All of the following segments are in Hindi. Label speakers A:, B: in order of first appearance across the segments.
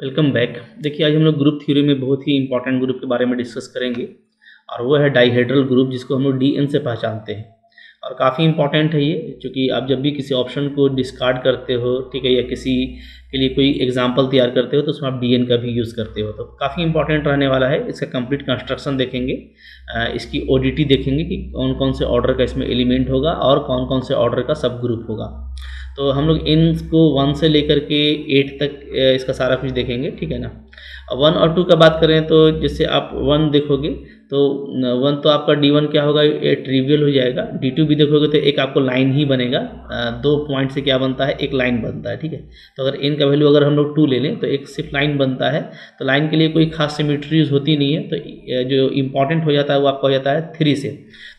A: वेलकम बैक देखिए, आज हम लोग ग्रुप थ्योरी में बहुत ही इंपॉर्टेंट ग्रुप के बारे में डिस्कस करेंगे और वो है डाईहेड्रल ग्रुप जिसको हम लोग डी एन से पहचानते हैं। और काफ़ी इंपॉर्टेंट है ये, क्योंकि आप जब भी किसी ऑप्शन को डिस्कार्ड करते हो, ठीक है, या किसी के लिए कोई एग्ज़ाम्पल तैयार करते हो तो उसमें आप डी एन का भी यूज़ करते हो। तो काफ़ी इंपॉर्टेंट रहने वाला है। इसका कंप्लीट कंस्ट्रक्शन देखेंगे। इसकी ओ देखेंगे कि कौन कौन से ऑर्डर का इसमें एलिमेंट होगा और कौन कौन से ऑर्डर का सब ग्रुप होगा। तो हम लोग इनको वन से लेकर के एट तक इसका सारा कुछ देखेंगे, ठीक है ना? वन और टू का बात करें तो जैसे आप वन देखोगे तो वन तो आपका डी वन क्या होगा? ये ट्रिवियल हो जाएगा। डी टू भी देखोगे तो एक आपको लाइन ही बनेगा। दो पॉइंट से क्या बनता है? एक लाइन बनता है, ठीक है? तो अगर इन का वैल्यू अगर हम लोग टू ले लें तो एक सिर्फ़ लाइन बनता है। तो लाइन के लिए कोई खास सिमिट्रीज होती नहीं है। तो जो इंपॉर्टेंट हो जाता है, वो आपका हो जाता है थ्री से।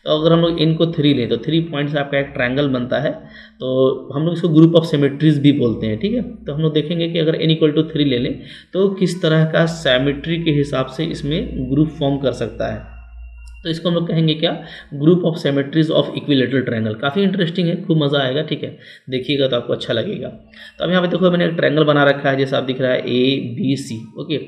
A: तो अगर हम लोग इनको थ्री लें तो थ्री पॉइंट से आपका एक ट्रायंगल बनता है। तो हम लोग इसको ग्रुप ऑफ़ सिमेट्रीज भी बोलते हैं, ठीक है? तो हम लोग देखेंगे कि अगर एन इक्वल टू थ्री ले लें तो किस तरह का सैमिट्री के हिसाब से इसमें ग्रुप फॉर्म कर सकता है। तो इसको हम लोग कहेंगे क्या? Group of symmetries of equilateral triangle काफ़ी इंटरेस्टिंग है, खूब मज़ा आएगा, ठीक है? देखिएगा तो आपको अच्छा लगेगा। तो अब यहाँ पे देखो, मैंने एक ट्रायंगल बना रखा है, जैसा आप दिख रहा है ए बी सी ओके?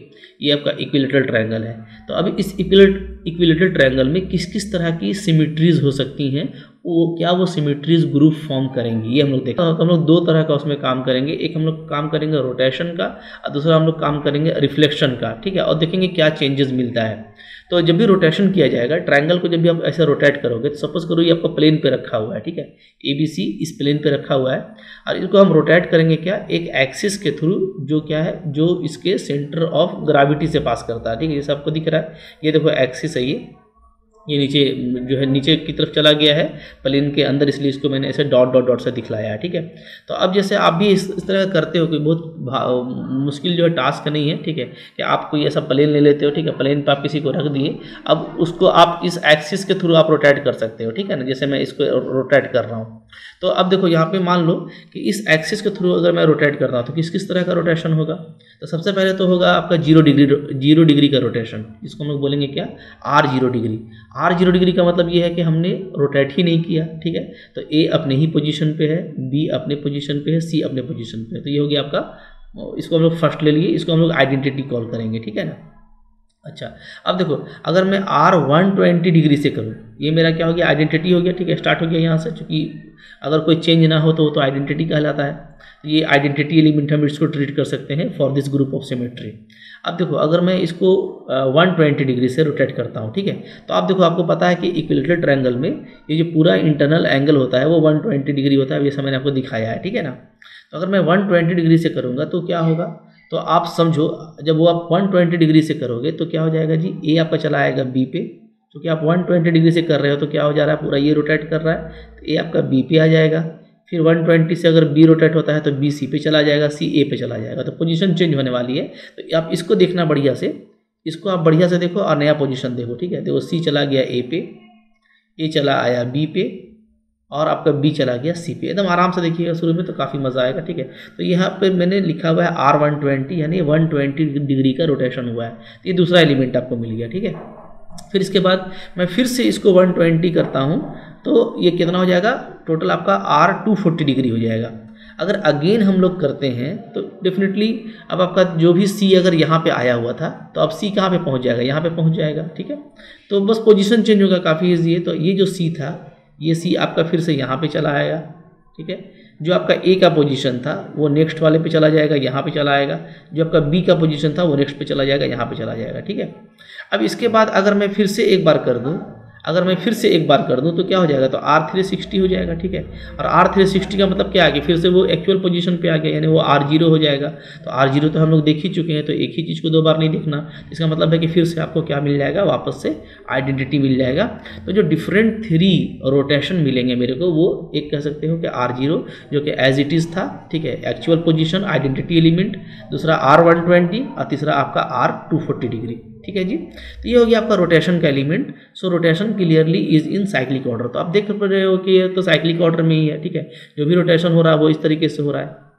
A: ये आपका इक्विलेटरल ट्रायंगल है। तो अब इस इक्विलेट इक्विलेटरल ट्रायंगल में किस किस तरह की सिमिट्रीज हो सकती हैं, वो, क्या वो सिमिट्रीज ग्रुप फॉर्म करेंगी, ये हम लोग देखा हम लोग दो तरह का उसमें काम करेंगे। एक हम लोग काम करेंगे रोटेशन का, और दूसरा हम लोग काम करेंगे रिफ्लेक्शन का, ठीक है? और देखेंगे क्या चेंजेस मिलता है। तो जब भी रोटेशन किया जाएगा ट्रायंगल को जब भी आप ऐसे रोटेट करोगे तो सपोज़ करो ये आपका प्लेन पे रखा हुआ है, ठीक है? ए बी सी इस प्लेन पे रखा हुआ है। और इसको हम रोटेट करेंगे क्या? एक एक्सिस के थ्रू जो क्या है, जो इसके सेंटर ऑफ़ ग्राविटी से पास करता है, ठीक है? जैसे आपको दिख रहा है, ये देखो एक्सिस है ये। ये नीचे जो है नीचे की तरफ़ चला गया है प्लेन के अंदर इसलिए इसको मैंने ऐसे डॉट डॉट डॉट से दिखलाया है ठीक है? तो अब जैसे आप भी इस, इस तरह करते हो कि बहुत मुश्किल जो है टास्क नहीं है ठीक है? कि आप कोई ऐसा प्लेन ले लेते हो ठीक है? प्लेन पर आप किसी को रख दिए अब उसको आप इस एक्सिस के थ्रू आप रोटेट कर सकते हो ठीक है ना? जैसे मैं इसको रोटेट कर रहा हूँ। तो अब देखो यहाँ पे मान लो कि इस एक्सिस के थ्रू अगर मैं रोटेट करता हूँ तो किस किस तरह का रोटेशन होगा? तो सबसे पहले तो होगा आपका ज़ीरो डिग्री ज़ीरो डिग्री का रोटेशन इसको हम लोग बोलेंगे क्या? R zero degree R zero degree का मतलब ये है कि हमने रोटेट ही नहीं किया, ठीक है? तो ए अपने ही पोजीशन पे है बी अपने पोजीशन पे है सी अपने पोजीशन पे है। तो ये हो गया आपका, इसको हम लोग फ़र्स्ट ले लिए, इसको हम लोग आइडेंटिटी कॉल करेंगे, ठीक है ना? अच्छा अब देखो, अगर मैं आर वन ट्वेंटी डिग्री से करूँ, ये मेरा क्या हो गया आइडेंटिटी हो गया, ठीक है स्टार्ट हो गया यहाँ से, चूँकि अगर कोई चेंज ना हो तो वो तो आइडेंटिटी कहलाता है। तो ये आइडेंटिटी एलिमेंट हम इसको ट्रीट कर सकते हैं for this group of symmetry अब देखो, अगर मैं इसको वन ट्वेंटी डिग्री से रोटेट करता हूँ, ठीक है तो आप देखो, आपको पता है कि इक्विलेटरल ट्रायंगल में ये जो पूरा इंटरनल एंगल होता है, वो वन ट्वेंटी डिग्री होता है जैसा मैंने आपको दिखाया है, ठीक है ना? तो अगर मैं वन ट्वेंटी डिग्री से करूँगा तो क्या होगा? तो आप समझो, जब वो आप 120 डिग्री से करोगे तो क्या हो जाएगा जी? ए आपका चला आएगा बी पे। क्योंकि आप 120 डिग्री से कर रहे हो तो क्या हो जा रहा है? पूरा ये रोटेट कर रहा है तो ए आपका बी पे आ जाएगा। फिर 120 से अगर बी रोटेट होता है तो बी सी पे चला जाएगा सी ए पे चला जाएगा। तो पोजीशन चेंज होने वाली है। तो आप इसको देखना बढ़िया से। इसको आप बढ़िया से देखो और नया पोजीशन देखो, ठीक है? देखो सी चला गया ए पे ए चला आया बी पे और आपका बी चला गया सी पे एकदम आराम से देखिएगा शुरू में तो काफ़ी मज़ा आएगा, ठीक है? तो यहाँ पे मैंने लिखा हुआ है आर वन ट्वेंटी यानी वन ट्वेंटी डिग्री का रोटेशन हुआ है। तो ये दूसरा एलिमेंट आपको मिल गया, ठीक है? फिर इसके बाद मैं फिर से इसको वन ट्वेंटी करता हूँ तो ये कितना हो जाएगा? टोटल आपका आर टू फोर्टी डिग्री हो जाएगा। अगर अगेन हम लोग करते हैं तो डेफिनेटली अब आपका जो भी सी अगर यहाँ पे आया हुआ था तो अब सी कहाँ पे पहुँच जाएगा? यहाँ पे पहुँच जाएगा, ठीक है? तो बस पोजीशन चेंज होगा, काफ़ी ईजी है। तो ये जो सी था ये सी आपका फिर से यहाँ पे चला आएगा, ठीक है? जो आपका ए का पोजीशन था, वो नेक्स्ट वाले पे चला जाएगा, यहाँ पे चला आएगा। जो आपका बी का पोजीशन था, वो नेक्स्ट पे चला जाएगा, यहाँ पे चला जाएगा, ठीक है? अब इसके बाद अगर मैं फिर से एक बार कर दूँ अगर मैं फिर से एक बार कर दूँ तो क्या हो जाएगा? तो आर थ्री सिक्सटी हो जाएगा, ठीक है? और आर थ्री सिक्सटी का मतलब क्या आ गया फिर से वो एक्चुअल पोजीशन पे आ गया, यानी वो आर ज़ीरो हो जाएगा। तो आर ज़ीरो तो हम लोग देख ही चुके हैं तो एक ही चीज़ को दो बार नहीं देखना। इसका मतलब है कि फिर से आपको क्या मिल जाएगा? वापस से आइडेंटिटी मिल जाएगा। तो जो डिफरेंट थ्री रोटेशन मिलेंगे मेरे को, वो एक कह सकते हो कि आर ज़ीरो जो कि एज इट इज़ था, ठीक है? एक्चुअल पोजिशन आइडेंटिटी एलिमेंट दूसरा आर वन ट्वेंटी और तीसरा आपका आर टू फोर्टी डिग्री ठीक है जी? तो ये हो गया आपका रोटेशन का element so rotation clearly is in cyclic order तो आप देख रहे हो कि ये तो साइक्लिक ऑर्डर में ही है, ठीक है? जो भी रोटेशन हो रहा है, वो इस तरीके से हो रहा है।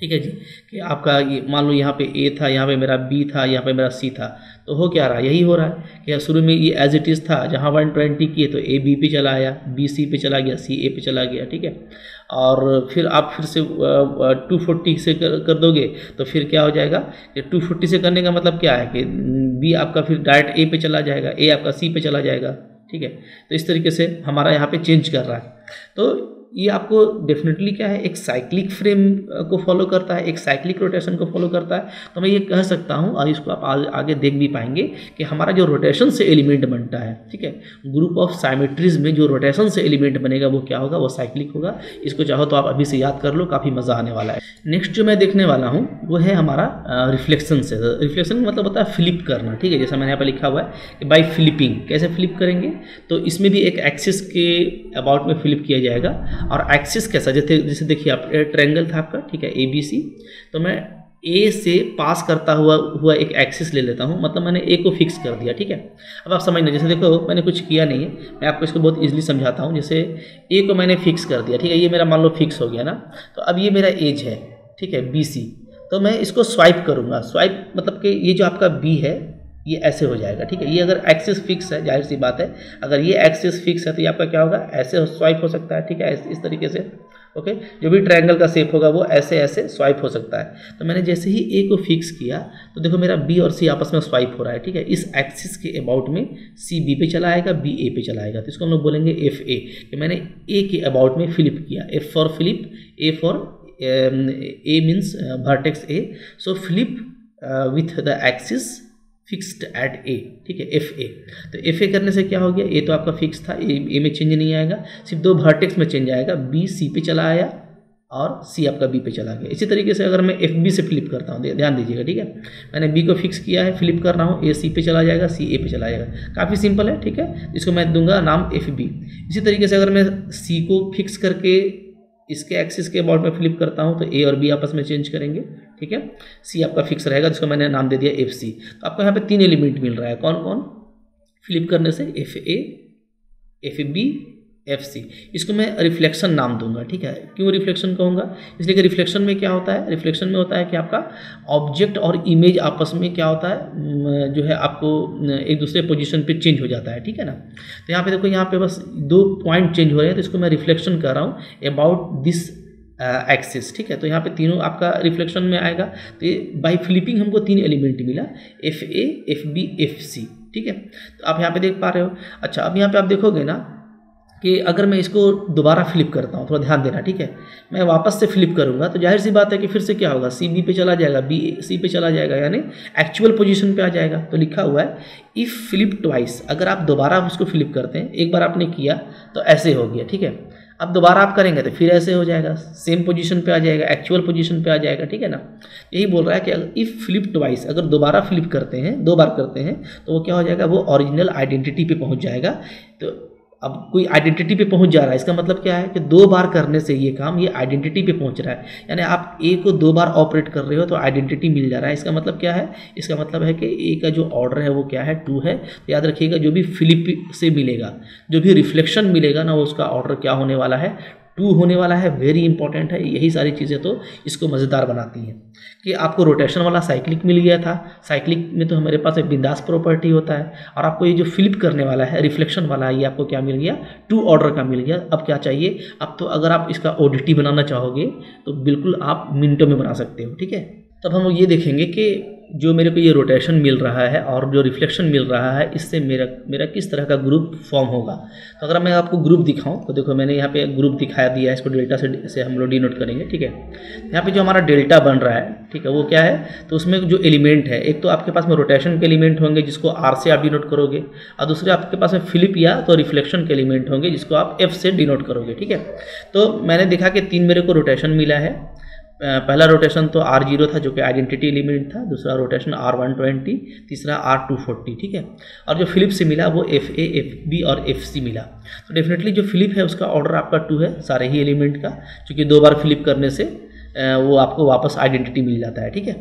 A: ठीक है जी? कि आपका ये मान लो यहाँ पे ए था यहाँ पे मेरा बी था यहाँ पे मेरा सी था तो हो क्या रहा? यही हो रहा है कि शुरू में ये एज इट इज़ था जहाँ वन ट्वेंटी किए तो ए बी पे चला आया बी सी पे चला गया सी ए पे चला गया ठीक है? और फिर आप फिर से टू फोर्टी से कर, कर दोगे तो फिर क्या हो जाएगा कि टू फोर्टी से करने का मतलब क्या है कि बी आपका फिर डायरेक्ट ए पे चला जाएगा ए आपका सी पे चला जाएगा ठीक है? तो इस तरीके से हमारा यहाँ पे चेंज कर रहा है। तो ये आपको डेफिनेटली क्या है, एक साइक्लिक फ्रेम को फॉलो करता है, एक साइक्लिक रोटेशन को फॉलो करता है। तो मैं ये कह सकता हूँ और इसको आप आगे देख भी पाएँगे कि हमारा जो रोटेशन से एलिमेंट बनता है, ठीक है? ग्रुप ऑफ़ साइमेट्रीज में जो रोटेशन से एलिमेंट बनेगा, वो क्या होगा? वो साइक्लिक होगा। इसको चाहो तो आप अभी से याद कर लो, काफ़ी मज़ा आने वाला है। नेक्स्ट जो मैं देखने वाला हूँ, वो है हमारा रिफ्लेक्शन से। रिफ्लेक्शन मतलब होता है फ्लिप करना, ठीक है? जैसा मैंने यहाँ पर लिखा हुआ है कि बाई फ्लिपिंग कैसे फ्लिप करेंगे? तो इसमें भी एक एक्सिस के अबाउट में फ्लिप किया जाएगा। और एक्सिस कैसा? जैसे जैसे देखिए आप ट्रायंगल था आपका, ठीक है ए बी सी तो मैं ए से पास करता हुआ हुआ एक एक्सिस ले लेता हूँ मतलब मैंने ए को फिक्स कर दिया, ठीक है? अब आप समझना, जैसे देखो, मैंने कुछ किया नहीं है, मैं आपको इसको बहुत इजीली समझाता हूँ। जैसे ए को मैंने फिक्स कर दिया, ठीक है, ये मेरा मान लो फिक्स हो गया ना? तो अब ये मेरा एज है, ठीक है बी सी तो मैं इसको स्वाइप करूँगा स्वाइप मतलब कि ये जो आपका बी है ये ऐसे हो जाएगा, ठीक है? ये अगर एक्सिस फिक्स है, ज़ाहिर सी बात है, अगर ये एक्सिस फिक्स है तो ये आपका क्या होगा? ऐसे स्वाइप हो सकता है, ठीक है? इस तरीके से ओके जो भी ट्रायंगल का शेप होगा वो ऐसे ऐसे स्वाइप हो सकता है। तो मैंने जैसे ही ए को फिक्स किया तो देखो मेरा बी और सी आपस में स्वाइप हो रहा है, ठीक है? इस एक्सिस के अबाउट में सी बी पे चला आएगा बी ए पे चला आएगा। तो इसको हम लोग बोलेंगे एफ़ ए कि मैंने ए के अबाउट में फ्लिप किया। F for flip A for A means vertex A so flip with the axis fixed at A ठीक है एफ़ ए तो एफ़ ए करने से क्या हो गया? ए तो आपका फिक्स था ए ए में चेंज नहीं आएगा, सिर्फ़ दो वर्टेक्स में चेंज आएगा बी सी पे चला आया और सी आपका बी पे चला गया। इसी तरीके से अगर मैं एफ़ बी से फ्लिप करता हूँ, ध्यान दीजिएगा, ठीक है? मैंने बी को फिक्स किया है फ्लिप कर रहा हूँ ए सी पे चला जाएगा सी ए पे चला जाएगा। काफ़ी सिंपल है, ठीक है? इसको मैं दूँगा नाम एफ़ बी इसी तरीके से अगर मैं सी को फिक्स करके इसके एक्सिस के अबाउट में फ्लिप करता हूँ तो ए और बी आपस में चेंज करेंगे। ठीक है? सी आपका फिक्स रहेगा, जिसको मैंने नाम दे दिया एफ़ सी तो आपको यहाँ पे तीन एलिमेंट मिल रहा है। कौन कौन? फ्लिप करने से F A F B F C इसको मैं रिफ्लेक्शन नाम दूँगा, ठीक है? क्यों रिफ्लेक्शन कहूँगा? इसलिए कि रिफ्लेक्शन में क्या होता है? रिफ्लेक्शन में होता है कि आपका ऑब्जेक्ट और इमेज आपस में क्या होता है? जो है आपको एक दूसरे पोजीशन पे चेंज हो जाता है, ठीक है ना? तो यहाँ पे देखो, यहाँ पे बस दो पॉइंट चेंज हो रहे हैं तो इसको मैं रिफ्लेक्शन कर रहा हूँ। अबाउट दिस एक्सिस, ठीक है? तो यहाँ पे तीनों आपका रिफ्लेक्शन में आएगा। तो ये बाई फ्लिपिंग हमको तीन एलिमेंट मिला F A F B F C ठीक है? तो आप यहाँ पे देख पा रहे हो। अच्छा अब यहाँ पे आप देखोगे ना कि अगर मैं इसको दोबारा फ्लिप करता हूँ, थोड़ा ध्यान देना, ठीक है? मैं वापस से फ्लिप करूँगा तो ज़ाहिर सी बात है कि फिर से क्या होगा? सी बी पे चला जाएगा बी सी पे चला जाएगा, यानी एक्चुअल पोजीशन पे आ जाएगा। तो लिखा हुआ है इफ़ फ्लिप ट्वाइस अगर आप दोबारा उसको फ्लिप करते हैं, एक बार आपने किया तो ऐसे हो गया, ठीक है? अब दोबारा आप करेंगे तो फिर ऐसे हो जाएगा सेम पोजीशन पे आ जाएगा एक्चुअल पोजीशन पे आ जाएगा, ठीक है ना? यही बोल रहा है कि अगर इफ़ फ्लिप ट्वाइस अगर दोबारा फ्लिप करते हैं, दो बार करते हैं तो वो क्या हो जाएगा? वो ओरिजिनल आइडेंटिटी पे पहुँच जाएगा। तो अब कोई आइडेंटिटी पे पहुँच जा रहा है, इसका मतलब क्या है कि दो बार करने से ये काम, ये आइडेंटिटी पे पहुँच रहा है। यानी आप ए को दो बार ऑपरेट कर रहे हो तो आइडेंटिटी मिल जा रहा है। इसका मतलब क्या है? इसका मतलब है कि ए का जो ऑर्डर है वो क्या है? टू है। तो याद रखिएगा, जो भी फिलिप से मिलेगा, जो भी रिफ्लेक्शन मिलेगा ना उसका ऑर्डर क्या होने वाला है? टू होने वाला है वेरी इंपॉर्टेंट है, यही सारी चीज़ें तो इसको मज़ेदार बनाती हैं। कि आपको रोटेशन वाला साइक्लिक मिल गया था साइक्लिक में तो हमारे पास एक बिंदास प्रॉपर्टी होता है, और आपको ये जो फ्लिप करने वाला है रिफ्लेक्शन वाला है ये आपको क्या मिल गया? टू ऑर्डर का मिल गया। अब क्या चाहिए? अब तो अगर आप इसका ओडिटी बनाना चाहोगे तो बिल्कुल आप मिनटों में बना सकते हो, ठीक है? तब हम ये देखेंगे कि जो मेरे को ये रोटेशन मिल रहा है और जो रिफ्लेक्शन मिल रहा है, इससे मेरा मेरा किस तरह का ग्रुप फॉर्म होगा? तो अगर मैं आपको ग्रुप दिखाऊँ तो देखो मैंने यहाँ पे ग्रुप दिखाया दिया है, इसको डेल्टा से से हम लोग डिनोट करेंगे, ठीक है? यहाँ पे जो हमारा डेल्टा बन रहा है, ठीक है, वो क्या है? तो उसमें जो एलिमेंट है, एक तो आपके पास में रोटेशन के एलिमेंट होंगे, जिसको आर से आप डिनोट करोगे, और दूसरे आपके पास में फ्लिप या तो रिफ्लेक्शन के एलिमेंट होंगे, जिसको आप एफ़ से डिनोट करोगे, ठीक है? तो मैंने देखा कि तीन मेरे को रोटेशन मिला है पहला रोटेशन तो आर ज़ीरो था जो कि आइडेंटिटी एलिमेंट था, दूसरा रोटेशन आर वन ट्वेंटी तीसरा आर टू फोर्टी ठीक है? और जो फिलिप से मिला वो एफ़ ए एफ़ बी और एफ़ सी मिला। तो डेफिनेटली जो फिलिप है, उसका ऑर्डर आपका टू है, सारे ही एलिमेंट का, क्योंकि दो बार फिलिप करने से वो आपको वापस आइडेंटिटी मिल जाता है, ठीक है?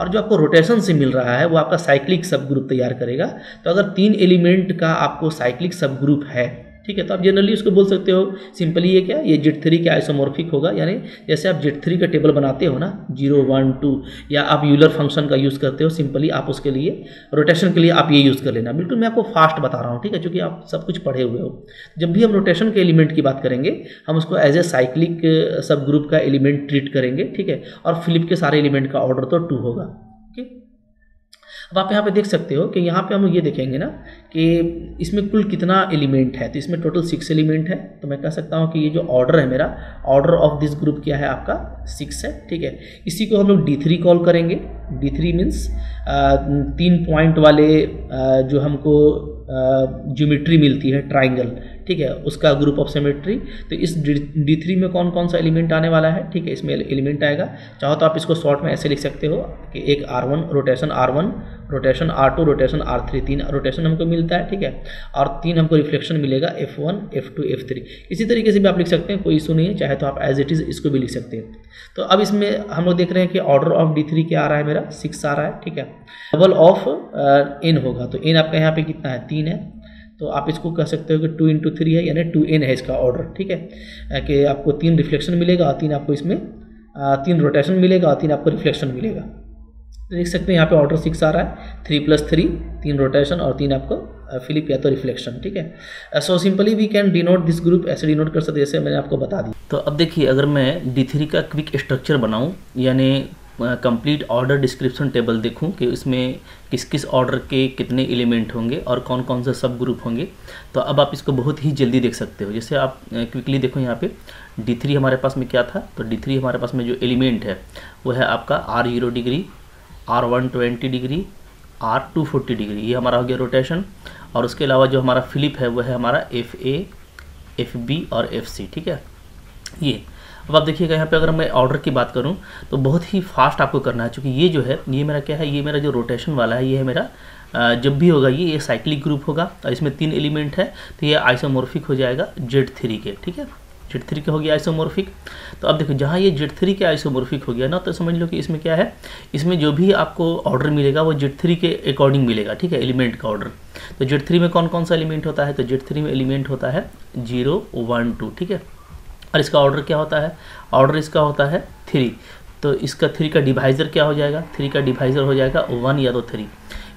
A: और जो आपको रोटेशन से मिल रहा है, वो आपका साइक्लिक सब ग्रुप तैयार करेगा। तो अगर तीन एलिमेंट का आपको साइक्लिक सब ग्रुप है ठीक है तो आप जनरली उसको बोल सकते हो सिंपली ये क्या, ये जेट थ्री के आइसोमॉर्फिक होगा? यानी जैसे आप जेट थ्री का टेबल बनाते हो ना ज़ीरो वन टू या आप यूलर फ़ंक्शन का यूज़ करते हो सिंपली आप उसके लिए रोटेशन के लिए आप ये यूज़ कर लेना। बिल्कुल मैं आपको फास्ट बता रहा हूँ, ठीक है क्योंकि आप सब कुछ पढ़े हुए हो। जब भी हम रोटेशन के एलिमेंट की बात करेंगे, हम उसको as a cyclic sub group का एलिमेंट ट्रीट करेंगे, ठीक है, और फ्लिप के सारे एलिमेंट का ऑर्डर तो टू होगा ठीक अब आप यहाँ पे देख सकते हो कि यहाँ पे हम ये देखेंगे ना कि इसमें कुल कितना एलिमेंट है। तो इसमें टोटल सिक्स एलिमेंट है। तो मैं कह सकता हूँ कि ये जो ऑर्डर है मेरा ऑर्डर ऑफ़ दिस ग्रुप क्या है आपका? सिक्स है ठीक है? इसी को हम लोग डी थ्री कॉल करेंगे। डी थ्री मीन्स तीन पॉइंट वाले आ, जो हमको ज्योमेट्री मिलती है ट्राइंगल ठीक है? उसका ग्रुप ऑफ़ सिमेट्री तो इस डी थ्री में कौन कौन सा एलिमेंट आने वाला है? ठीक है इसमें एलिमेंट आएगा। चाहो तो आप इसको शॉर्ट में ऐसे लिख सकते हो कि एक R one rotation R one rotation R two rotation R three तीन रोटेशन हमको मिलता है, ठीक है? और तीन हमको रिफ्लेक्शन मिलेगा F one F two F three इसी तरीके से भी आप लिख सकते हैं, कोई इशू नहीं है, चाहे तो आप एज इट इज़ इसको भी लिख सकते हैं। तो अब इसमें हम लोग देख रहे हैं कि ऑर्डर ऑफ़ डी थ्री क्या आ रहा है मेरा? सिक्स आ रहा है, ठीक है? डबल ऑफ़ एन होगा। तो एन आपका यहाँ पे कितना है? तीन है। तो आप इसको कह सकते हो कि टू इंटू थ्री है, यानी टू एन है इसका ऑर्डर ठीक है? कि आपको तीन रिफ्लेक्शन मिलेगा तीन आपको इसमें तीन रोटेशन मिलेगा तीन आपको रिफ्लेक्शन मिलेगा। देख सकते हैं यहाँ पे ऑर्डर सिक्स आ रहा है। थ्री प्लस थ्री तीन रोटेशन और तीन आपको फिलिप या तो रिफ्लेक्शन ठीक है? So simply we can denote this group ऐसे डिनोट कर सकते जैसे मैंने आपको बता दी।
B: तो अब देखिए, अगर मैं डी थ्री का क्विक स्ट्रक्चर बनाऊँ, यानी कंप्लीट ऑर्डर डिस्क्रिप्शन टेबल देखूँ कि इसमें किस किस ऑर्डर के कितने एलिमेंट होंगे और कौन कौन से सब ग्रुप होंगे तो अब आप इसको बहुत ही जल्दी देख सकते हो। जैसे आप क्विकली देखो यहाँ पे डी थ्री हमारे पास में क्या था? तो डी थ्री हमारे पास में जो एलिमेंट है, वो है आपका R zero degree R one twenty degree R two forty degree, ये हमारा हो गया रोटेशन और उसके अलावा जो हमारा फिलिप है वह है हमारा एफ़ ए एफ़ बी और एफ़ सी ठीक है? ये। अब आप देखिएगा यहाँ पे अगर मैं ऑर्डर की बात करूँ तो बहुत ही फास्ट आपको करना है, क्योंकि ये जो है, ये मेरा क्या है, ये मेरा जो रोटेशन वाला है, ये है मेरा जब भी होगा ये ये साइक्लिक ग्रुप होगा, और इसमें तीन एलिमेंट है तो ये आइसोमोर्फिक हो जाएगा जेड थ्री के, ठीक है? जेड थ्री के हो गया आइसोमोर्फिक तो अब देखो, जहाँ ये जेड थ्री के आइसोमोर्फिक हो गया ना तो समझ लो कि इसमें क्या है? इसमें जो भी आपको ऑर्डर मिलेगा, वो जेड थ्री के अकॉर्डिंग मिलेगा, ठीक है? एलिमेंट का ऑर्डर तो जेड थ्री में कौन कौन सा एलिमेंट होता है? तो जेड थ्री में एलिमेंट होता है ज़ीरो वन टू ठीक है? और इसका ऑर्डर क्या होता है? ऑर्डर इसका होता है थ्री तो इसका थ्री का डिवाइज़र क्या हो जाएगा? थ्री का डिवाइज़र हो जाएगा वन या तो थ्री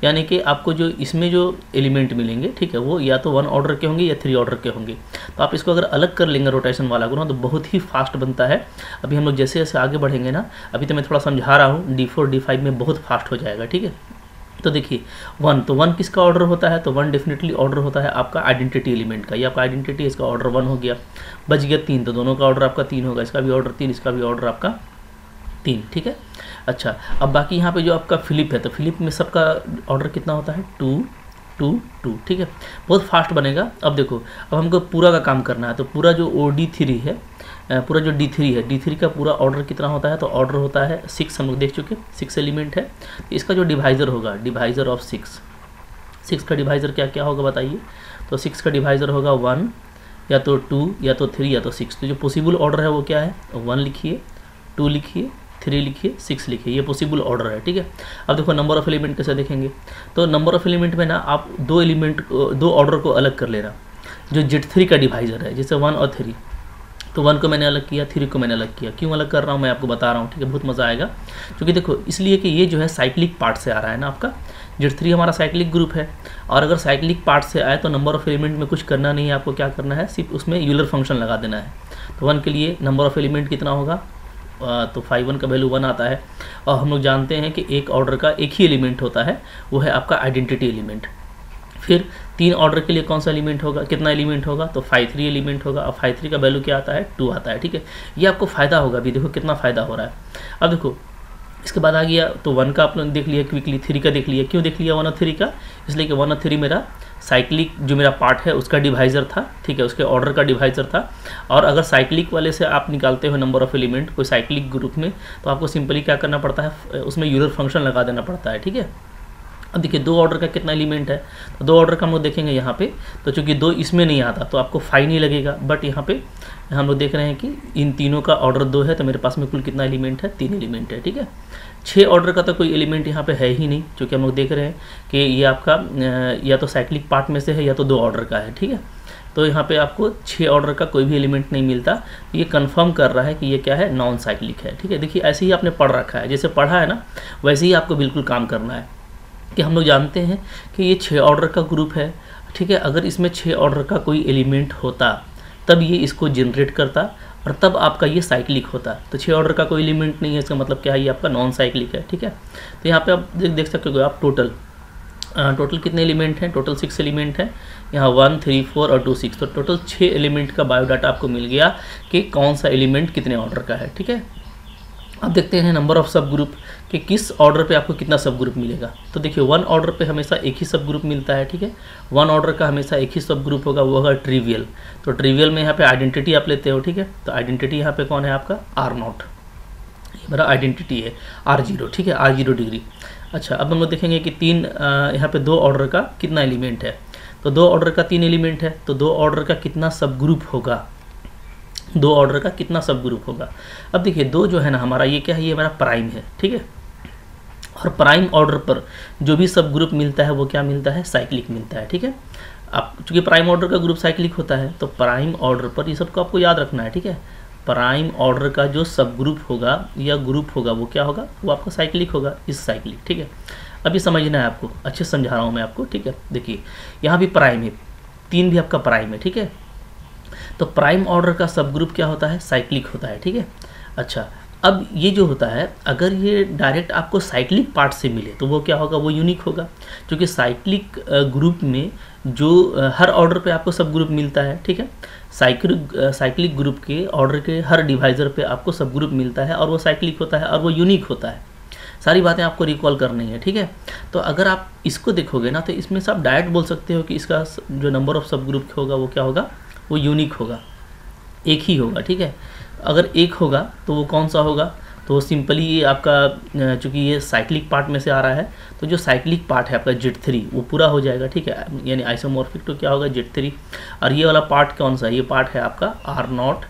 B: यानी कि आपको जो इसमें जो एलिमेंट मिलेंगे, ठीक है, वो या तो वन ऑर्डर के होंगे या थ्री ऑर्डर के होंगे। तो आप इसको अगर अलग कर लेंगे रोटेशन वाला को ना तो बहुत ही फास्ट बनता है। अभी हम लोग जैसे जैसे आगे बढ़ेंगे ना, अभी तो मैं थोड़ा समझा रहा हूँ डी फोर डी फाइव में बहुत फास्ट हो जाएगा, ठीक है। तो देखिए वन तो वन किसका ऑर्डर होता है? तो वन डेफिनेटली ऑर्डर होता है आपका आइडेंटिटी एलिमेंट का। ये आपका आइडेंटिटी इसका ऑर्डर वन हो गया। बच गया तीन तो दोनों का ऑर्डर आपका तीन होगा, इसका भी ऑर्डर तीन, इसका भी ऑर्डर आपका तीन, ठीक है। अच्छा अब बाकी यहाँ पे जो आपका फिलिप है तो फिलिप में सबका ऑर्डर कितना होता है? टू टू टू ठीक है? बहुत फास्ट बनेगा। अब देखो, अब हमको पूरा का काम करना है तो पूरा जो ओ डी थ्री है पूरा जो डी थ्री है डी थ्री का पूरा ऑर्डर कितना होता है? तो ऑर्डर होता है सिक्स हम लोग देख चुके सिक्स एलिमेंट है। तो इसका जो डिवाइज़र होगा डिवाइज़र ऑफ़ सिक्स सिक्स का डिवाइज़र क्या क्या होगा बताइए? तो सिक्स का डिवाइज़र होगा वन या तो टू या तो थ्री या तो सिक्स तो जो पॉसिबल ऑर्डर है वो क्या है? वन लिखिए टू लिखिए थ्री लिखिए, सिक्स लिखिए, ये पॉसिबल ऑर्डर है, ठीक है? अब देखो नंबर ऑफ़ एलिमेंट कैसे देखेंगे? तो नंबर ऑफ़ एलिमेंट में ना आप दो एलिमेंट दो ऑर्डर को अलग कर लेना जो जेड थ्री का डिवाइज़र है, जैसे वन और थ्री तो वन को मैंने अलग किया थ्री को मैंने अलग किया। क्यों अलग कर रहा हूँ? मैं आपको बता रहा हूँ, ठीक है? बहुत मज़ा आएगा। क्योंकि देखो, इसलिए कि ये जो है साइक्लिक पार्ट से आ रहा है ना आपका। जेड थ्री हमारा साइक्लिक ग्रुप है। और अगर साइक्लिक पार्ट से आए तो नंबर ऑफ़ एलिमेंट में कुछ करना नहीं है, आपको क्या करना है? सिर्फ़ उसमें यूलर फ़ंक्शन लगा देना है। तो वन के लिए नंबर ऑफ़ एलिमेंट कितना होगा? तो फाइव वन का वैल्यू वन आता है। और हम लोग जानते हैं कि एक ऑर्डर का एक ही एलिमेंट होता है, वो है आपका आइडेंटिटी एलिमेंट फिर तीन ऑर्डर के लिए कौन सा एलिमेंट होगा, कितना एलिमेंट होगा तो फाइव थ्री एलिमेंट होगा। और फाइव थ्री का वैल्यू क्या आता है? टू आता है, ठीक है? ये आपको फ़ायदा होगा अभी, देखो कितना फ़ायदा हो रहा है। अब देखो, इसके बाद आ गया तो वन का आपने देख लिया क्विकली थ्री का देख लिया। क्यों देख लिया वन और थ्री का? इसलिए कि वन और थ्री मेरा साइक्लिक जो मेरा पार्ट है, उसका डिवाइज़र था, ठीक है, उसके ऑर्डर का डिवाइज़र था। और अगर साइक्लिक वाले से आप निकालते हो नंबर ऑफ़ एलिमेंट कोई साइक्लिक ग्रुप में तो आपको सिंपली क्या करना पड़ता है उसमें यूज़र फ़ंक्शन लगा देना पड़ता है, ठीक है? अब देखिए, दो ऑर्डर का कितना एलिमेंट है? तो दो ऑर्डर का हम लोग देखेंगे यहाँ पे। तो चूँकि दो इसमें नहीं आता तो आपको फाइन नहीं लगेगा बट यहाँ पे हम लोग देख रहे हैं कि इन तीनों का ऑर्डर दो है तो मेरे पास में कुल कितना एलिमेंट है? तीन एलिमेंट है, ठीक है? छः ऑर्डर का तो कोई एलिमेंट यहाँ पे है ही नहीं क्योंकि हम लोग देख रहे हैं कि ये आपका या तो साइक्लिक पार्ट में से है, या तो दो ऑर्डर का है, ठीक है? तो यहाँ पे आपको छः ऑर्डर का कोई भी एलिमेंट नहीं मिलता। ये कंफर्म कर रहा है कि ये क्या है? नॉन साइक्लिक है, ठीक है? देखिए, ऐसे ही आपने पढ़ रखा है। जैसे पढ़ा है ना, वैसे ही आपको बिल्कुल काम करना है। कि हम लोग जानते हैं कि ये छः ऑर्डर का ग्रुप है, ठीक है? अगर इसमें छः ऑर्डर का कोई एलिमेंट होता तब ये इसको जनरेट करता और तब आपका ये साइक्लिक होता। तो छः ऑर्डर का कोई एलिमेंट नहीं है, इसका मतलब क्या है, ये आपका नॉन साइक्लिक है, ठीक है? तो यहाँ पे आप देख देख सकते हो आप टोटल टोटल कितने एलिमेंट हैं? टोटल सिक्स एलिमेंट हैं। यहाँ वन थ्री फोर और टू सिक्स तो टोटल छः एलिमेंट का बायोडाटा आपको मिल गया कि कौन सा एलिमेंट कितने ऑर्डर का है, ठीक है? अब देखते हैं नंबर ऑफ़ सब ग्रुप कि किस ऑर्डर पे आपको कितना सब ग्रुप मिलेगा। तो देखिए वन ऑर्डर पे हमेशा एक ही सब ग्रुप मिलता है, ठीक है? वन ऑर्डर का हमेशा एक ही सब ग्रुप होगा, वो होगा ट्रिवियल तो ट्रिवियल में यहाँ पे आइडेंटिटी आप लेते हो, ठीक है? तो आइडेंटिटी यहाँ पे कौन है आपका? आर नॉट ये मेरा आइडेंटिटी है आर ज़ीरो ठीक है? आर ज़ीरो डिग्री अच्छा अब हम लोग देखेंगे कि तीन यहाँ पे दो ऑर्डर का कितना एलिमेंट है। तो दो ऑर्डर का तीन एलिमेंट है तो दो ऑर्डर का कितना सब ग्रुप होगा? दो ऑर्डर का कितना सब ग्रुप होगा। अब देखिए, दो जो है ना हमारा, ये क्या है? ये हमारा प्राइम है, ठीक है? और प्राइम ऑर्डर पर जो भी सब ग्रुप मिलता है, वो क्या मिलता है? साइक्लिक मिलता है, ठीक है? आप, चूँकि प्राइम ऑर्डर का ग्रुप साइक्लिक होता है तो प्राइम ऑर्डर पर ये सबको आपको याद रखना है, ठीक है? प्राइम ऑर्डर का जो सब ग्रुप होगा या ग्रुप होगा, वो क्या होगा? वो आपका साइक्लिक होगा, इस साइक्लिक ठीक है? अभी समझना है आपको, अच्छे समझा रहा हूँ मैं आपको, ठीक है? देखिए, यहाँ भी प्राइम है, तीन भी आपका प्राइम है, ठीक है? तो प्राइम ऑर्डर का सब ग्रुप क्या होता है? साइक्लिक होता है, ठीक है? अच्छा अब ये जो होता है, अगर ये डायरेक्ट आपको साइक्लिक पार्ट से मिले तो वो क्या होगा? वो यूनिक होगा। क्योंकि साइक्लिक ग्रुप में जो हर ऑर्डर पे आपको सब ग्रुप मिलता है, ठीक है? साइक्लिक साइक्लिक ग्रुप के ऑर्डर के हर डिवाइज़र पे आपको सब ग्रुप मिलता है और वो साइक्लिक होता है और वो यूनिक होता है। सारी बातें आपको रिकॉल करनी है, ठीक है? तो अगर आप इसको देखोगे ना तो इसमें से आप डायरेक्ट बोल सकते हो कि इसका जो नंबर ऑफ़ सब ग्रुप होगा, वो क्या होगा? वो यूनिक होगा। एक ही होगा, ठीक है? अगर एक होगा तो वो कौन सा होगा? तो सिंपली ये आपका चूँकि ये साइक्लिक पार्ट में से आ रहा है तो जो साइक्लिक पार्ट है आपका जेट थ्री वो पूरा हो जाएगा, ठीक है? यानी आइसोमॉर्फिक तो क्या होगा? जेट थ्री और ये वाला पार्ट कौन सा है? ये पार्ट है आपका आर नॉट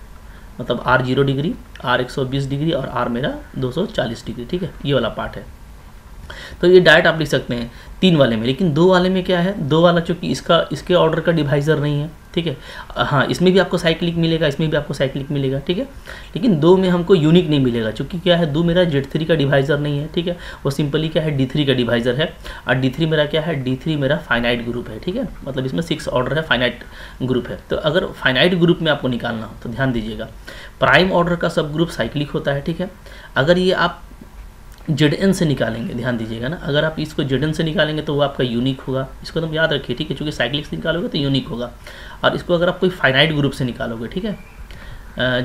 B: मतलब आर ज़ीरो डिग्री आर एक सौ बीस डिग्री और आर मेरा दो सौ चालीस डिग्री ठीक है? ये वाला पार्ट है। तो ये डायरेक्ट आप लिख सकते हैं तीन वाले में, लेकिन दो वाले में क्या है? दो वाला चूँकि इसका, इसके ऑर्डर का डिवाइज़र नहीं है, ठीक है? हाँ इसमें भी आपको साइक्लिक मिलेगा, इसमें भी आपको साइक्लिक मिलेगा, ठीक है? लेकिन दो में हमको यूनिक नहीं मिलेगा क्योंकि क्या है, दो मेरा जेड थ्री का डिवाइज़र नहीं है, ठीक है? वो सिंपली क्या है डी थ्री का डिवाइज़र है, और डी थ्री मेरा क्या है डी थ्री मेरा फाइनाइट ग्रुप है, ठीक है? मतलब इसमें सिक्स ऑर्डर है फाइनाइट ग्रुप है। तो अगर फाइनाइट ग्रुप में आपको निकालना हो तो ध्यान दीजिएगा। प्राइम ऑर्डर का सब ग्रुप साइक्लिक होता है, ठीक है? अगर ये आप जेड एन से निकालेंगे, ध्यान दीजिएगा ना। अगर आप इसको जेड एन से निकालेंगे तो वो आपका यूनिक होगा। इसको तुम याद रखिए, ठीक है? चूँकि साइक्लिक से निकालोगे तो यूनिक होगा। और इसको अगर आप कोई फाइनाइट ग्रुप से निकालोगे, ठीक है?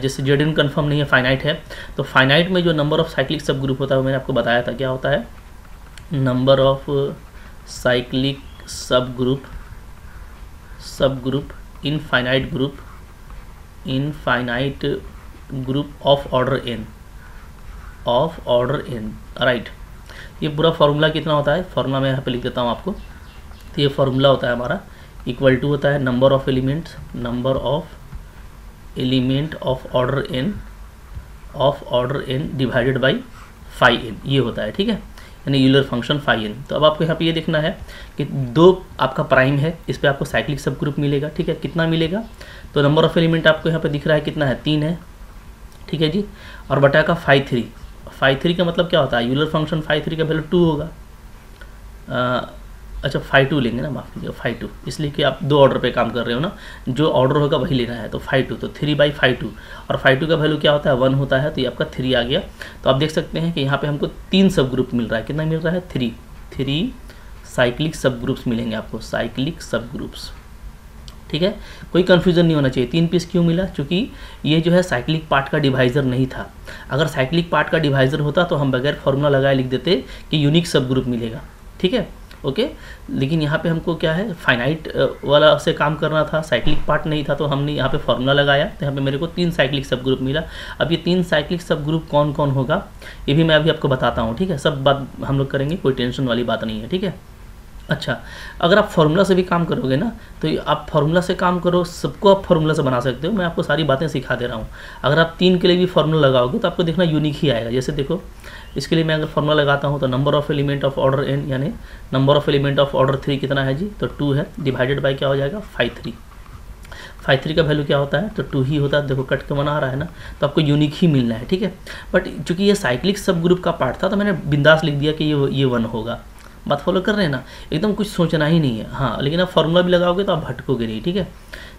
B: जैसे जेड एन कन्फर्म नहीं है फाइनाइट है तो फाइनाइट में जो नंबर ऑफ़ साइक्लिक सब ग्रुप होता है, वो मैंने आपको बताया था। क्या होता है? Number of cyclic subgroup subgroup in finite group in finite group of order N of order N right ये पूरा फार्मूला कितना होता है? फार्मूला मैं यहाँ पे लिख देता हूँ आपको। तो ये फार्मूला होता है हमारा। इक्वल टू होता है number of elements number of element of order N of order N divided by five N ये होता है, ठीक है? यानी यूलर फ़ंक्शन फाइव एन तो अब आपको यहाँ पे ये देखना है कि दो आपका प्राइम है, इस पर आपको साइक्लिक सब ग्रुप मिलेगा, ठीक है? कितना मिलेगा? तो नंबर ऑफ़ एलिमेंट आपको यहाँ पे दिख रहा है कितना है? तीन है, ठीक है जी? और बटा का फाइव थ्री फाइव थ्री का मतलब क्या होता है? यूलर फ़ंक्शन फाइव थ्री का वैल्यू टू होगा। आ, अच्छा फाइव टू लेंगे ना माफ़ कीजिएगा फाइव टू इसलिए कि आप दो ऑर्डर पे काम कर रहे हो ना जो ऑर्डर होगा वही लेना है तो फाइव टू तो थ्री बाई फाइव टू और फाइव टू का वैल्यू क्या होता है? वन होता है तो ये आपका थ्री आ गया। तो आप देख सकते हैं कि यहाँ पे हमको तीन सब ग्रुप मिल रहा है। कितना मिल रहा है? Three three cyclic subgroups मिलेंगे आपको साइक्लिक सब ग्रुप्स ठीक है? कोई कन्फ्यूज़न नहीं होना चाहिए। तीन पीस क्यों मिला? क्योंकि ये जो है साइक्लिक पार्ट का डिवाइज़र नहीं था। अगर साइक्लिक पार्ट का डिवाइज़र होता तो हम बगैर फॉर्मूला लगाए लिख देते कि यूनिक सब ग्रुप मिलेगा। ठीक है? ओके लेकिन यहाँ पे हमको क्या है? फाइनाइट वाला से काम करना था। साइक्लिक पार्ट नहीं था तो हमने यहाँ पे फॉर्मूला लगाया। तो यहाँ पे मेरे को तीन साइक्लिक सब ग्रुप मिला। अब ये तीन साइक्लिक सब ग्रुप कौन कौन होगा? ये भी मैं अभी आपको बताता हूँ। ठीक है? सब बात हम लोग करेंगे, कोई टेंशन वाली बात नहीं है। ठीक है? अच्छा अगर आप फार्मूला से भी काम करोगे ना तो आप फार्मूला से काम करो, सबको आप फार्मूला से बना सकते हो, मैं आपको सारी बातें सिखा दे रहा हूँ। अगर आप तीन के लिए भी फार्मूला लगाओगे तो आपको देखना यूनिक ही आएगा। जैसे देखो, इसके लिए मैं अगर फार्मूला लगाता हूँ तो number of element of order N यानी number of element of order three कितना है जी? तो टू है। डिवाइडेड बाई क्या हो जाएगा? फाइव थ्री फाइव थ्री का वैल्यू क्या होता है? तो टू ही होता है। देखो कट के बना रहा है ना तो आपको यूनिक ही मिलना है, ठीक है? बट चूँकि ये साइक्लिक सब ग्रुप का पार्ट था तो मैंने बिंदास लिख दिया कि ये ये वन होगा। बात फॉलो कर रहे हैं ना एकदम कुछ सोचना ही नहीं है। हाँ लेकिन आप फॉर्मूला भी लगाओगे तो आप भटकोगे नहीं, ठीक है?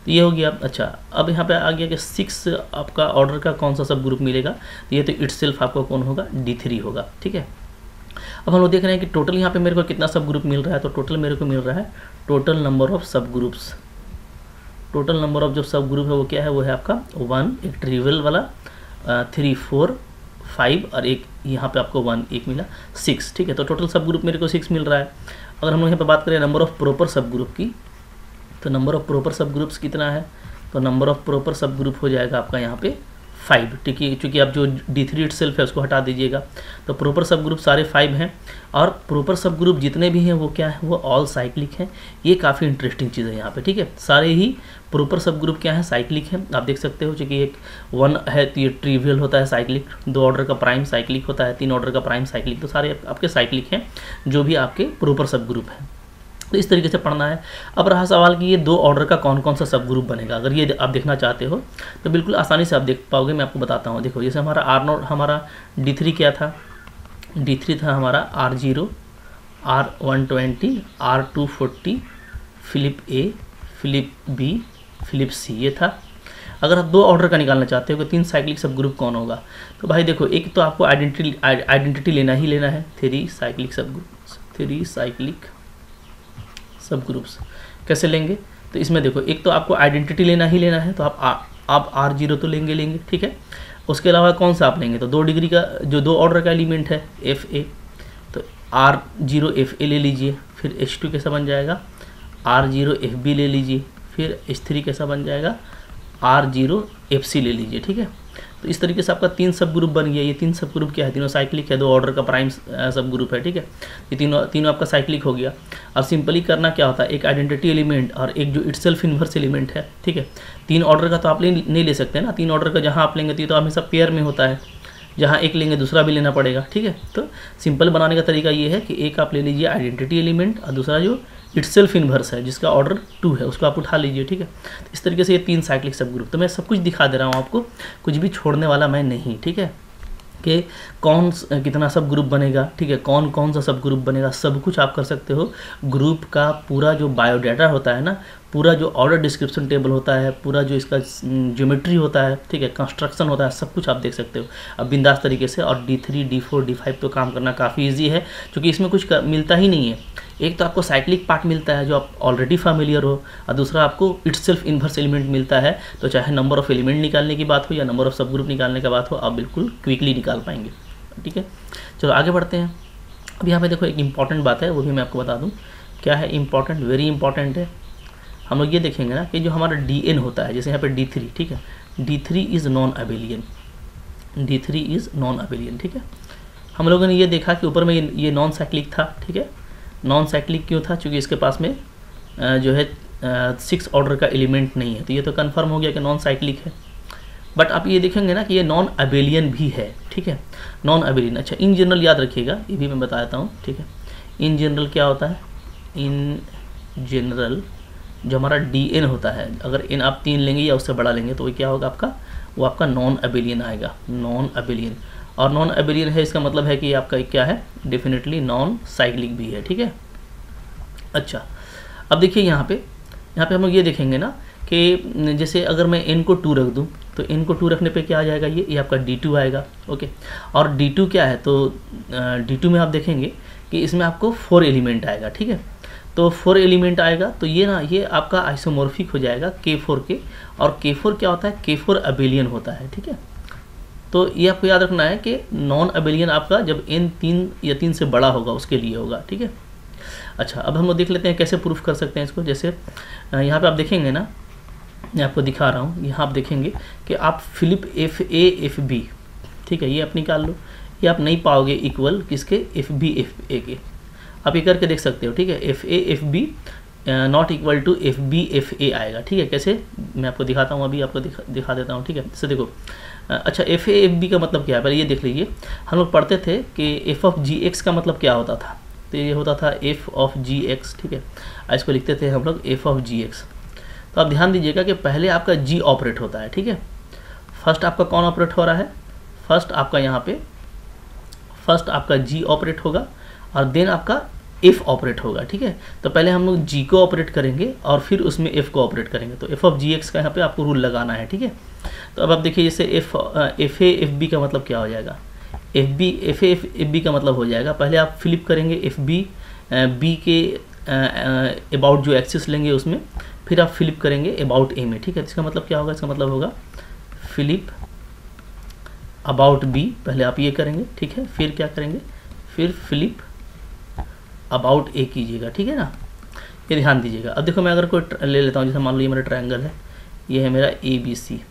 B: तो ये हो गया। अच्छा अब यहाँ पे आ गया कि सिक्स आपका ऑर्डर का कौन सा सब ग्रुप मिलेगा? तो ये तो इट आपको कौन होगा? डी होगा, ठीक है? अब हम लोग देख रहे हैं कि टोटल यहाँ पे मेरे को कितना सब ग्रुप मिल रहा है? तो टोटल मेरे को मिल रहा है total number of subgroups total number of जो सब ग्रुप है वो क्या है? वो है आपका वन एक ट्रिवल वाला थ्री फोर फाइव और एक, यहाँ पे आपको वन एक मिला सिक्स ठीक है? तो टोटल सब ग्रुप मेरे को सिक्स मिल रहा है। अगर हम लोग यहाँ पे बात करें number of proper subgroup की तो number of proper subgroups कितना है? तो number of proper subgroup हो जाएगा आपका यहाँ पे फाइव ठीक है? चूँकि आप जो डी थ्री इट सेल्फ है, उसको हटा दीजिएगा। तो प्रॉपर सब ग्रुप सारे फाइव हैं। और प्रॉपर सब ग्रुप जितने भी हैं, वो क्या है? वो ऑल साइक्लिक हैं। ये काफ़ी इंटरेस्टिंग चीज़ है यहाँ पे, ठीक है? सारे ही प्रॉपर सब ग्रुप क्या है? साइक्लिक है। आप देख सकते हो, चूँकि एक वन है तो ये ट्रीवियल होता है साइक्लिक दो ऑर्डर का प्राइम साइक्लिक होता है, तीन ऑर्डर का प्राइम साइक्लिक तो सारे आपके साइक्लिक हैं, जो भी आपके प्रॉपर सब ग्रुप हैं। तो इस तरीके से पढ़ना है। अब रहा सवाल कि ये दो ऑर्डर का कौन कौन सा सब ग्रुप बनेगा? अगर ये आप देखना चाहते हो तो बिल्कुल आसानी से आप देख पाओगे, मैं आपको बताता हूँ। देखो, जैसे हमारा आर नोट हमारा डी थ्री क्या था? डी थ्री था हमारा R zero R one twenty R two forty flip A flip B flip C ये था। अगर आप दो ऑर्डर का निकालना चाहते हो कि तीन साइक्लिक सब ग्रुप कौन होगा? तो भाई देखो, एक तो आपको आइडेंटिटी आइडेंटिटी लेना ही लेना है three cyclic subgroup three cyclic subgroups कैसे लेंगे? तो इसमें देखो एक तो आपको आइडेंटिटी लेना ही लेना है तो आप आ, आप आर ज़ीरो तो लेंगे लेंगे ठीक है? उसके अलावा कौन सा आप लेंगे? तो दो डिग्री का जो दो ऑर्डर का एलिमेंट है एफ़ ए तो आर ज़ीरो एफ़ ए ले लीजिए फिर एच टू कैसा बन जाएगा? आर ज़ीरो एफ़ बी ले लीजिए फिर एच थ्री कैसा बन जाएगा? आर ज़ीरो एफ़ सी ले लीजिए ठीक है? तो इस तरीके से आपका तीन सब ग्रुप बन गया। ये तीन सब ग्रुप क्या है? तीनों साइक्लिक है, दो ऑर्डर का प्राइम सब ग्रुप है, ठीक है? ये तीनों तीनों आपका साइक्लिक हो गया। अब सिंपली करना क्या होता है? एक आइडेंटिटी एलिमेंट और एक जो इट्स सेल्फ इन्वर्स एलिमेंट है, ठीक है? तीन ऑर्डर का तो आप ले, नहीं ले सकते ना? तीन ऑर्डर का जहाँ आप लेंगे तो हमेशा पेयर में होता है। जहाँ एक लेंगे, दूसरा भी लेना पड़ेगा, ठीक है? तो सिंपल बनाने का तरीका ये है कि एक आप ले लीजिए आइडेंटिटी एलिमेंट और दूसरा जो इट सेल्फ इन्वर्स है जिसका ऑर्डर टू है उसको आप उठा लीजिए ठीक है? तो इस तरीके से ये तीन साइक्लिक सब ग्रुप तो मैं सब कुछ दिखा दे रहा हूँ आपको कुछ भी छोड़ने वाला मैं नहीं ठीक है? कि कौन कितना सब ग्रुप बनेगा ठीक है? कौन कौन सा सब ग्रुप बनेगा सब कुछ आप कर सकते हो। ग्रुप का पूरा जो बायोडाटा होता है ना पूरा जो ऑर्डर डिस्क्रिप्शन टेबल होता है पूरा जो इसका ज्योमेट्री होता है ठीक है? कंस्ट्रक्शन होता है सब कुछ आप देख सकते हो। अब बिंदास तरीके से और D three D four D five तो काम करना काफ़ी ईजी है क्योंकि इसमें कुछ कर, मिलता ही नहीं है। एक तो आपको साइक्लिक पार्ट मिलता है, जो आप ऑलरेडी फैमिलियर हो, और दूसरा आपको इट्स सेल्फ इन्वर्स एलिमेंट मिलता है तो चाहे नंबर ऑफ़ एलिमेंट निकालने की बात हो या नंबर ऑफ़ सब ग्रुप निकालने की बात हो, आप बिल्कुल क्विकली निकाल पाएँगे। ठीक है? चलो, आगे बढ़ते हैं। अब यहाँ पे देखो एक इंपॉर्टेंट बात है, वो भी मैं आपको बता दूँ। क्या है इंपॉर्टेंट वेरी इंपॉर्टेंट है। हम लोग ये देखेंगे ना कि जो हमारा डी एन होता है, जैसे यहाँ पे डी थ्री ठीक है? D three is non abelian D three is non abelian ठीक है? हम लोगों ने ये देखा कि ऊपर में ये नॉन साइक्लिक था, ठीक है? नॉन साइक्लिक क्यों था? क्योंकि इसके पास में जो है सिक्स ऑर्डर का एलिमेंट नहीं है। तो ये तो कन्फर्म हो गया कि नॉन साइक्लिक है। बट आप ये देखेंगे ना कि ये नॉन अबेलियन भी है, ठीक है? नॉन अबेलियन अच्छा इन जनरल याद रखिएगा, ये भी मैं बता देता हूँ, ठीक है? इन जनरल क्या होता है? इन जनरल जो हमारा डी एन होता है, अगर इन आप तीन लेंगे या उससे बड़ा लेंगे तो वो क्या होगा आपका? वो आपका नॉन अबेलियन आएगा। नॉन अबेलियन और नॉन एबिलियन है, इसका मतलब है कि आपका क्या है? डेफिनेटली नॉन साइक्लिक भी है, ठीक है? अच्छा अब देखिए यहाँ पे यहाँ पे हम लोग ये देखेंगे ना कि जैसे अगर मैं एन को टू रख दूँ तो एन को टू रखने पे क्या आ जाएगा? ये ये आपका डी टू आएगा, ओके? और डी टू क्या है? तो डी टू में आप देखेंगे कि इसमें आपको फोर एलिमेंट आएगा, ठीक है? तो फोर एलिमेंट आएगा तो ये ना, ये आपका आइसोमोर्फिक हो जाएगा के फोर के, और के फोर क्या होता है? के फोर अबेलियन होता है, ठीक है? तो ये आपको याद रखना है कि नॉन अबेलियन आपका जब एन तीन या तीन से बड़ा होगा, उसके लिए होगा, ठीक है? अच्छा अब हम देख लेते हैं कैसे प्रूफ कर सकते हैं इसको। जैसे यहाँ पे आप देखेंगे ना, मैं आपको दिखा रहा हूँ, यहाँ आप देखेंगे कि आप flip F A, F B, ठीक है, ये आप निकाल लो। ये आप नहीं पाओगे इक्वल किसके? एफ़ बी, एफ़ ए के। आप ये करके देख सकते हो, ठीक है? F A, F B not equal to F B, F A आएगा, ठीक है? कैसे? मैं आपको दिखाता हूँ, अभी आपको दिखा दिखा देता हूँ, ठीक है? जैसे देखो अच्छा एफ़ ए एफ़ बी का मतलब क्या है? पहले ये देख लीजिए। हम लोग पढ़ते थे कि एफ़ ऑफ़ जी एक्स का मतलब क्या होता था? तो ये होता था एफ़ ऑफ़ जी एक्स ठीक है? इसको लिखते थे हम लोग एफ़ ऑफ़ जी एक्स तो आप ध्यान दीजिएगा कि पहले आपका जी ऑपरेट होता है, ठीक है? फ़र्स्ट आपका कौन ऑपरेट हो रहा है? फ़र्स्ट आपका यहाँ पे फ़र्स्ट आपका जी ऑपरेट होगा, और देन आपका एफ़ ऑपरेट होगा, ठीक है? तो पहले हम लोग जी को ऑपरेट करेंगे और फिर उसमें एफ़ को ऑपरेट करेंगे। तो एफ़ ऑफ़ जी एक्स का यहाँ पे आपको रूल लगाना है, ठीक है? तो अब आप देखिए जैसे F F A F B का मतलब क्या हो जाएगा? F B F F F B का मतलब हो जाएगा। पहले आप फ्लिप करेंगे एफ़ बी बी के अबाउट जो एक्सिस लेंगे उसमें, फिर आप फ्लिप करेंगे अबाउट ए में, ठीक है? इसका मतलब क्या होगा? इसका मतलब होगा फ्लिप अबाउट बी पहले आप ये करेंगे, ठीक है? फिर क्या करेंगे? फिर फ्लिप अबाउट ए कीजिएगा, ठीक है ना? ये ध्यान दीजिएगा। अब देखो मैं अगर कोई ले लेता हूँ, जैसे मान लो ये मेरा ट्रायंगल है, ये है मेरा A B C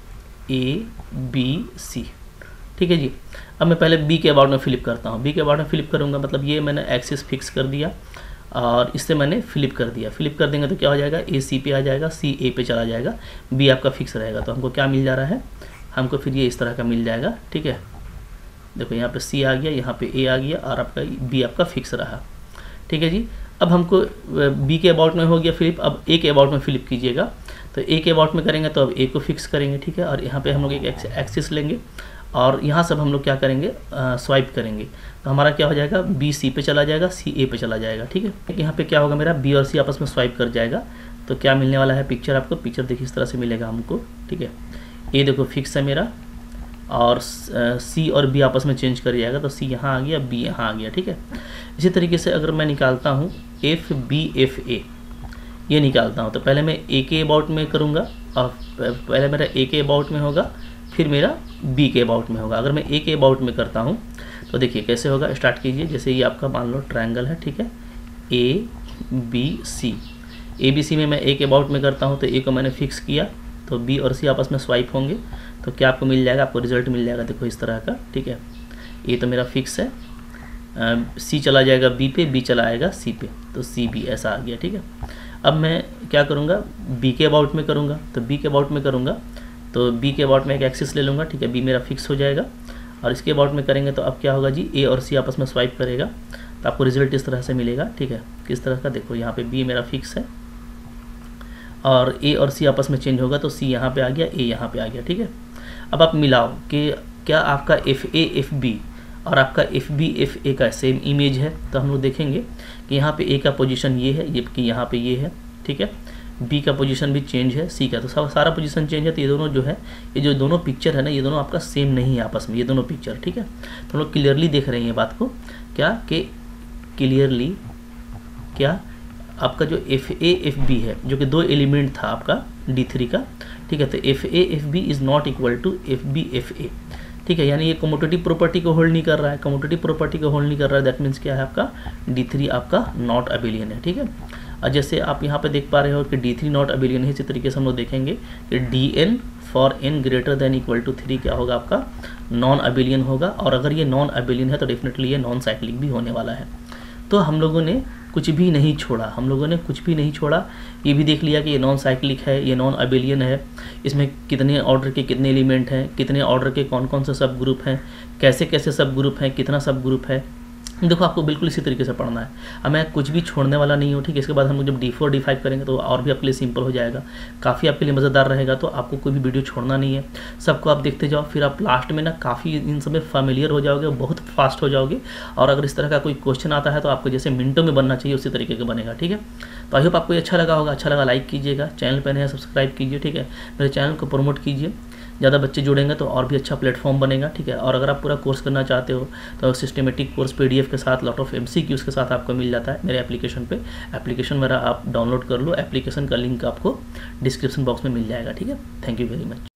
B: A B C ठीक है जी? अब मैं पहले बी के अबाउट में फ्लिप करता हूँ। बी के अबाउट में फ्लिप करूँगा मतलब ये मैंने एक्सिस फिक्स कर दिया, और इससे मैंने फ्लिप कर दिया। फ्लिप कर देंगे तो क्या हो जाएगा? ए सी पे आ जाएगा सी ए पे चला जाएगा। बी आपका फिक्स रहेगा। तो हमको क्या मिल जा रहा है? हमको फिर ये इस तरह का मिल जाएगा, ठीक है? देखो यहाँ पे सी आ गया, यहाँ पे ए आ गया, और आपका बी आपका फिक्स रहा। ठीक है जी? अब हमको बी के अबाउट में हो गया फ्लिप अब ए के अबाउट में फ्लिप कीजिएगा। तो ए के अबाउट में करेंगे तो अब ए को फिक्स करेंगे, ठीक है? और यहाँ पे हम लोग एक एक्सिस लेंगे और यहाँ सब हम लोग क्या करेंगे? स्वाइप करेंगे। तो हमारा क्या हो जाएगा? बी सी पे चला जाएगा सी ए पे चला जाएगा, ठीक है? यहाँ पे क्या होगा मेरा? बी और सी आपस में स्वाइप कर जाएगा। तो क्या मिलने वाला है पिक्चर आपको? पिक्चर देखिए इस तरह से मिलेगा हमको, ठीक है? ए देखो फिक्स है मेरा। और सी और बी आपस में चेंज कर जाएगा तो सी यहाँ आ गया, बी यहाँ आ गया, ठीक है? इसी तरीके से अगर मैं निकालता हूँ एफ़ बी एफ़ ए ये निकालता हूँ तो पहले मैं ए के अबाउट में करूँगा, और पहले मेरा ए के अबाउट में होगा, फिर मेरा बी के अबाउट में होगा। अगर मैं ए के अबाउट में करता हूँ तो देखिए कैसे होगा स्टार्ट कीजिए, जैसे ये आपका मान लो ट्रायंगल है, ठीक है? A B C A B C में मैं ए के अबाउट में करता हूँ तो ए को मैंने फिक्स किया तो बी और सी आपस में स्वाइप होंगे तो क्या आपको मिल जाएगा? आपको रिज़ल्ट मिल जाएगा, देखो इस तरह का, ठीक है? ये तो मेरा फिक्स है। सी चला जाएगा बी पे बी चला आएगा सी पे तो सी बी ऐसा आ गया, ठीक है? अब मैं क्या करूँगा? बी के अबाउट में करूँगा तो बी के अबाउट में करूँगा तो बी के अबाउट में एक एक्सिस ले लूँगा, ठीक है? बी मेरा फिक्स हो जाएगा, और इसके अबाउट में करेंगे तो अब क्या होगा जी? ए और सी आपस में स्वाइप करेगा तो आपको रिज़ल्ट इस तरह से मिलेगा, ठीक है? किस तरह का? देखो, यहाँ पे बी मेरा फिक्स है। और ए और सी आपस में चेंज होगा तो सी यहाँ पे आ गया ए यहाँ पे आ गया, ठीक है? अब आप मिलाओ कि क्या आपका एफ़ ए एफ़ बी और आपका एफ़ बी एफ़ ए का सेम इमेज है तो हम लोग देखेंगे कि यहाँ पे ए का पोजीशन ये है, ये कि यहाँ पे ये है, ठीक है? बी का पोजीशन भी चेंज है सी का तो सब, सारा पोजीशन चेंज है तो ये दोनों जो है, ये जो दोनों पिक्चर है ना, ये दोनों आपका सेम नहीं है आपस में, ये दोनों पिक्चर ठीक है? तो हम लोग क्लियरली देख रहे हैं ये बात को, क्या? कि क्लियरली क्या? आपका जो एफ़ ए एफ़ बी है, जो कि दो एलिमेंट था आपका डी थ्री का, ठीक है? तो F A F B is not equal to F B F A ठीक है? यानी ये कमोटेटिव प्रॉपर्टी को होल्ड नहीं कर रहा है। कमोटेटिव प्रॉपर्टी को होल्ड नहीं कर रहा है दैट मीन्स क्या है आपका? डी थ्री आपका नॉट अबिलियन है, ठीक है? और जैसे आप यहाँ पे देख पा रहे हो कि डी थ्री नॉट अबिलियन है, इसी तरीके से हम लोग देखेंगे कि D N for N greater than equal to three क्या होगा आपका? नॉन अबिलियन होगा। और अगर ये नॉन अबिलियन है तो डेफिनेटली ये नॉन साइक्लिक भी होने वाला है। तो हम लोगों ने कुछ भी नहीं छोड़ा। हम लोगों ने कुछ भी नहीं छोड़ा। ये भी देख लिया कि ये नॉन साइक्लिक है, ये नॉन अबेलियन है। इसमें कितने ऑर्डर के कितने एलिमेंट हैं, कितने ऑर्डर के कौन कौन से सब ग्रुप हैं कैसे कैसे सब ग्रुप हैं, कितना सब ग्रुप है। देखो, आपको बिल्कुल इसी तरीके से पढ़ना है। अब मैं कुछ भी छोड़ने वाला नहीं हूँ, ठीक है? इसके बाद हम जब डी फोर डी फाइव करेंगे तो और भी आपके लिए सिंपल हो जाएगा। काफ़ी आपके लिए मज़ेदार रहेगा तो आपको कोई भी वीडियो छोड़ना नहीं है। सबको आप देखते जाओ, फिर आप लास्ट में ना काफ़ी इन सब में फेमिलियर हो जाओगे बहुत फास्ट हो जाओगे। और अगर इस तरह का कोई क्वेश्चन आता है तो आपको जैसे मिनटों में बनना चाहिए, उसी तरीके का बनेगा, ठीक है? तो आई होप आपको अच्छा लगा होगा। अच्छा लगा लाइक कीजिएगा। चैनल पर नया सब्सक्राइब कीजिए, ठीक है? मेरे चैनल को प्रमोट कीजिए। ज़्यादा बच्चे जुड़ेंगे तो और भी अच्छा प्लेटफॉर्म बनेगा, ठीक है? और अगर आप पूरा कोर्स करना चाहते हो तो सिस्टमेटिक कोर्स पीडीएफ के साथ लॉट ऑफ़ एम के साथ आपको मिल जाता है मेरे एप्लीकेशन पर एप्लीकेशन मेरा आप डाउनलोड कर लो एप्लीकेशन का लिंक आपको डिस्क्रिप्शन बॉक्स में मिल जाएगा, ठीक है? Thank you very much